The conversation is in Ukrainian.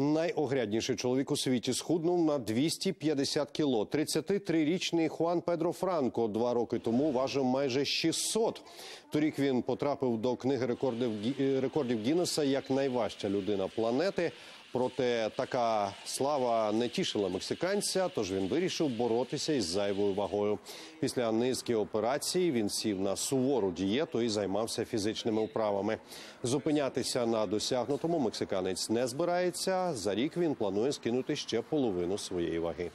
Найогрядніший чоловік у світі схуднув на 250 кіло. 33-річний Хуан Педро Франко два роки тому важив майже 600. Торік він потрапив до книги рекордів, рекордів Гіннеса як найважча людина планети. Проте така слава не тішила мексиканця, тож він вирішив боротися із зайвою вагою. Після низки операцій він сів на сувору дієту і займався фізичними вправами. Зупинятися на досягнутому мексиканець не збирається. За рік він планує скинути ще половину своєї ваги.